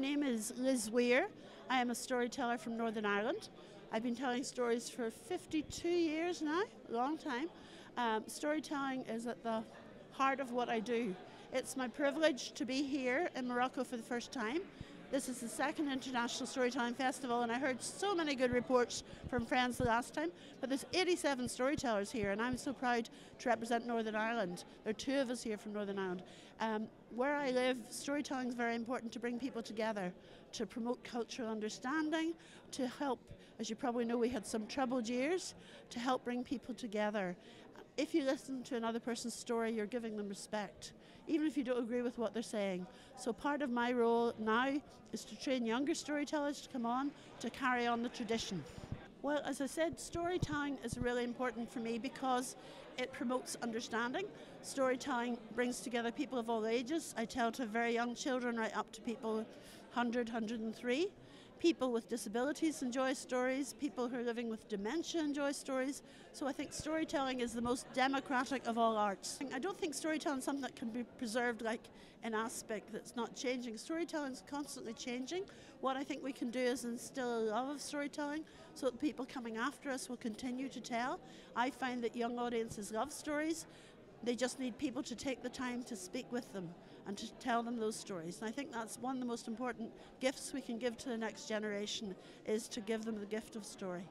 name is Liz Weir. I am a storyteller from Northern Ireland. I've been telling stories for 52 years now, a long time. Um, storytelling is at the heart of what I do. It's my privilege to be here in Morocco for the first time. This is the second International Storytelling Festival, and I heard so many good reports from friends the last time. But there's 87 storytellers here, and I'm so proud to represent Northern Ireland. There are two of us here from Northern Ireland. Um, where I live, storytelling is very important to bring people together, to promote cultural understanding, to help, as you probably know, we had some troubled years, to help bring people together. If you listen to another person's story, you're giving them respect, even if you don't agree with what they're saying. So, part of my role now is to train younger storytellers to come on to carry on the tradition. Well, as I said, storytelling is really important for me because it promotes understanding. Storytelling brings together people of all ages. I tell to very young children right up to people 100, 103. People with disabilities enjoy stories. People who are living with dementia enjoy stories. So I think storytelling is the most democratic of all arts. I don't think storytelling is something that can be preserved like an aspect that's not changing. Storytelling is constantly changing. What I think we can do is instill a love of storytelling so that people coming after us will continue to tell. I find that young audiences love stories. They just need people to take the time to speak with them and to tell them those stories. And I think that's one of the most important gifts we can give to the next generation is to give them the gift of story.